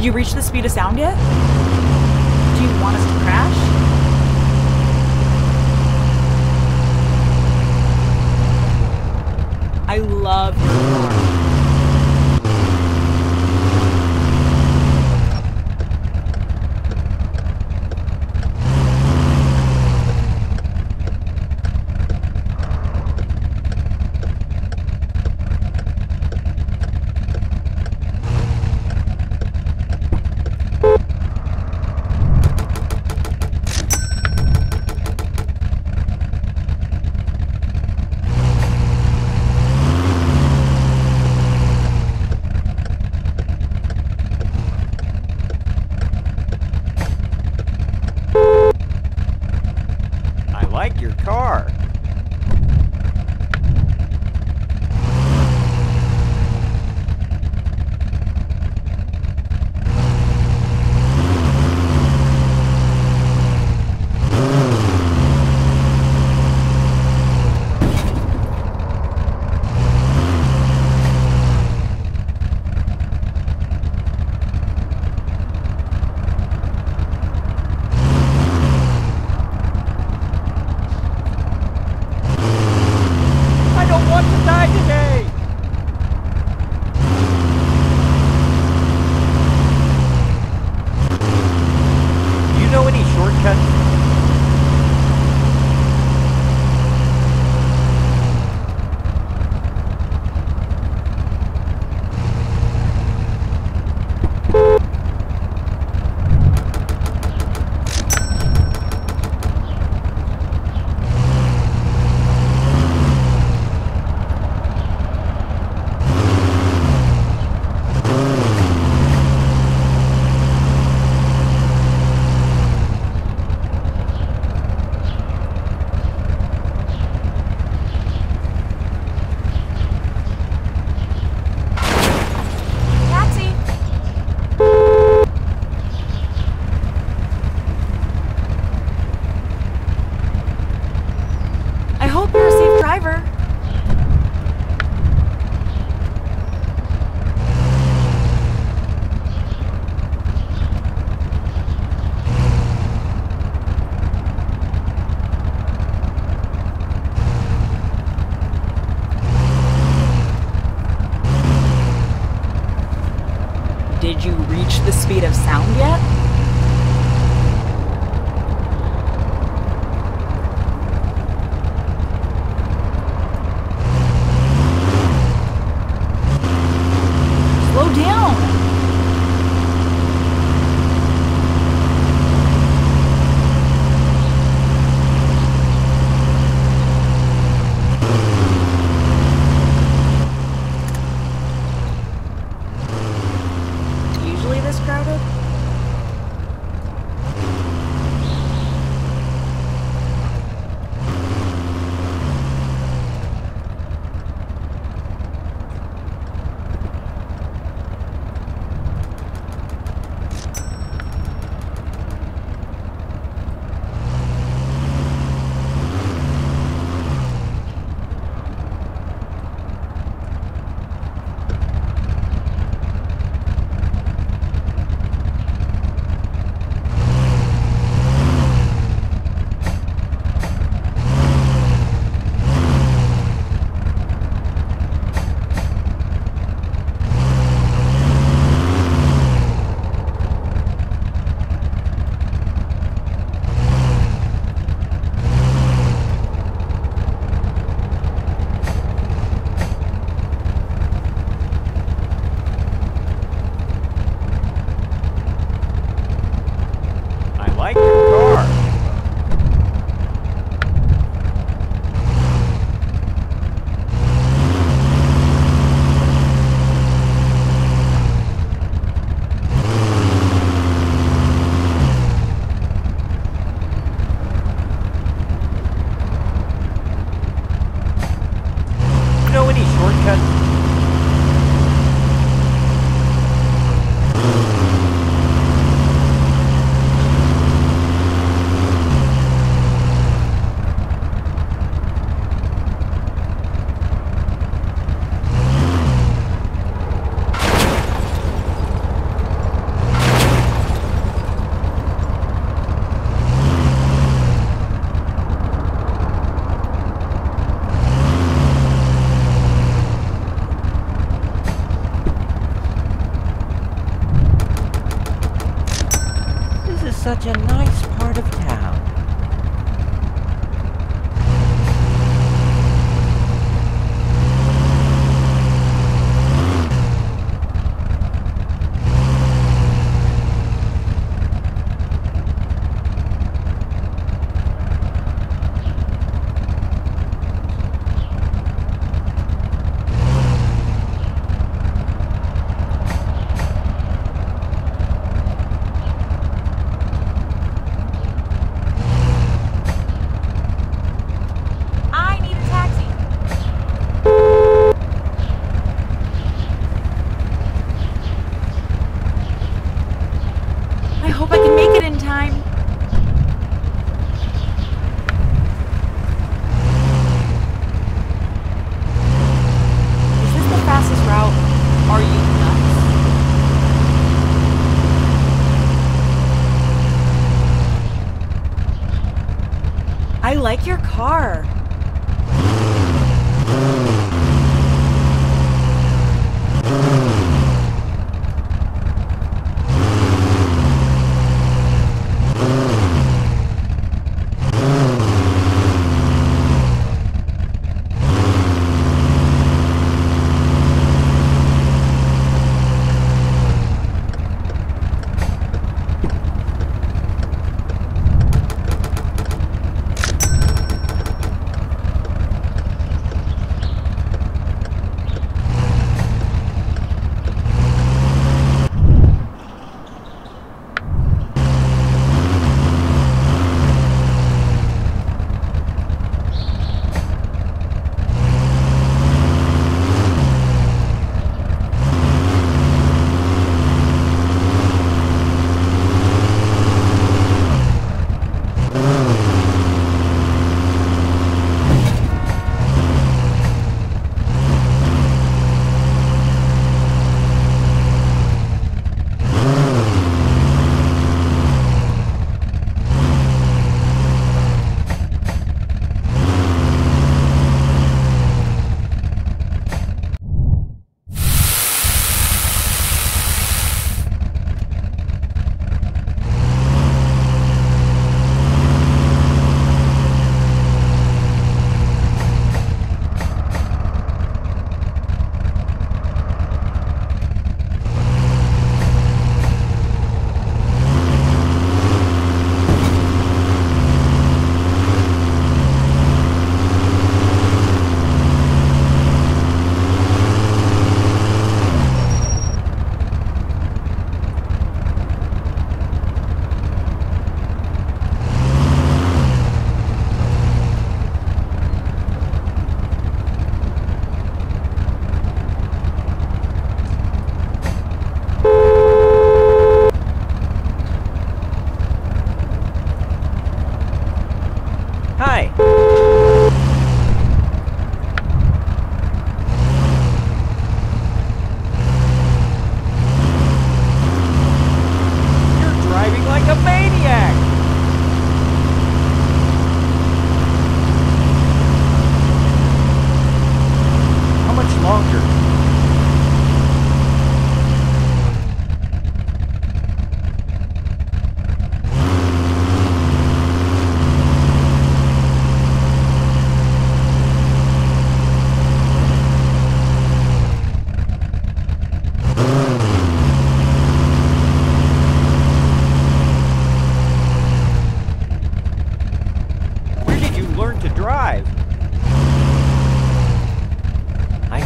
Did you reach the speed of sound yet? Do you want us to crash? I love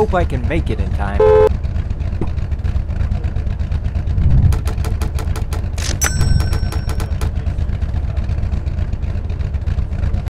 hope I can make it in time.